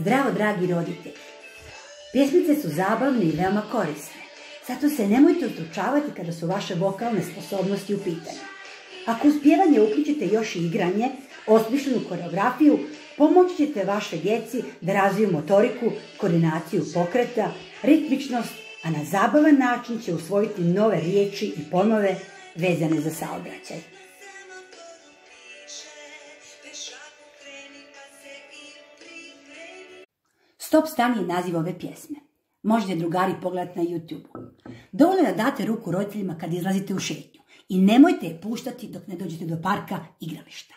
Zdravo, dragi roditelji. Pjesmice su zabavne i veoma korisne. Zato se nemojte ustručavati kada su vaše vokalne sposobnosti u pitanju. Ako u spjevanje uključite još i igranje, osmišljenu koreografiju, pomoći ćete vaše djeci da razviju motoriku, koordinaciju pokreta, ritmičnost, a na zabavan način će usvojiti nove riječi i ponove vezane za saobraćaj. Stop stani je naziv ove pjesme. Možete drugari pogledati na YouTube. Dovoljno da date ruku roditeljima kad izlazite u šetnju i nemojte je puštati dok ne dođete do parka igrališta.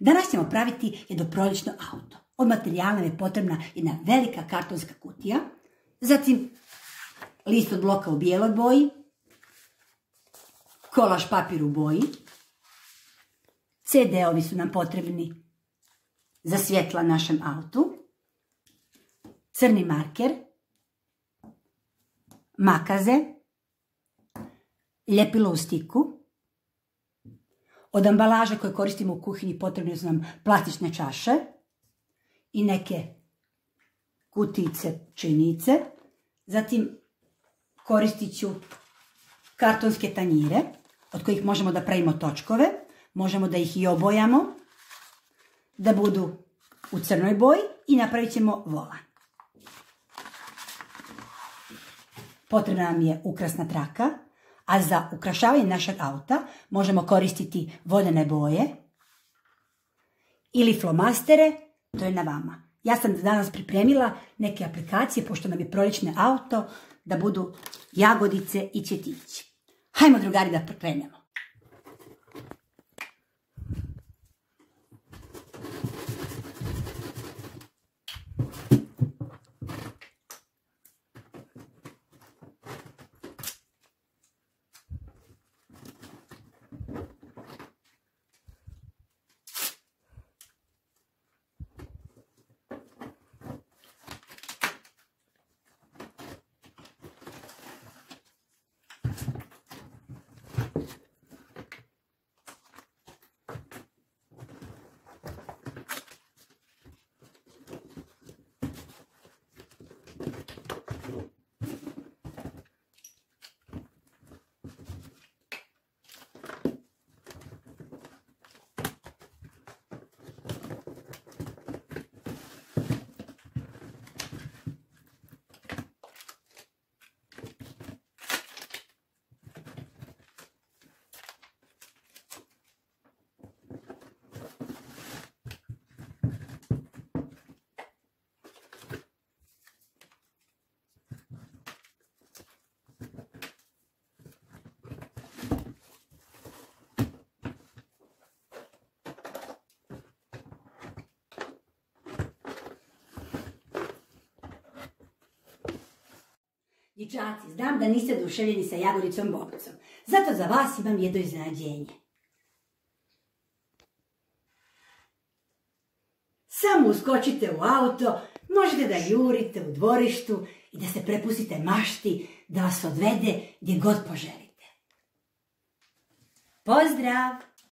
Danas ćemo praviti jedno prolično auto. Od materijala je potrebna jedna velika kartonska kutija, zatim list od bloka u bijeloj boji, kolaž papir u boji, CD-ovi su nam potrebni za svjetla našem autu, crni marker, makaze, ljepilo u stiku, od ambalaže koje koristimo u kuhinji potrebne su nam plastične čaše i neke kutice činice. Zatim koristit ću kartonske tanjire od kojih možemo da pravimo točkove. Možemo da ih i obojamo da budu u crnoj boji i napravit ćemo volan. Potrebna nam je ukrasna traka, a za ukrašavanje našeg auta možemo koristiti vodene boje ili flomastere, to je na vama. Ja sam danas pripremila neke aplikacije, pošto nam je prolične auto, da budu jagodice i ćetići. Hajmo drugari da krenemo. Dječaci, znam da niste oduševljeni sa Jagodicom Bobicom. Zato za vas imam jedno iznenađenje. Samo uskočite u auto, možete da jurite u dvorištu i da se prepustite mašti da vas odvede gdje god poželite. Pozdrav!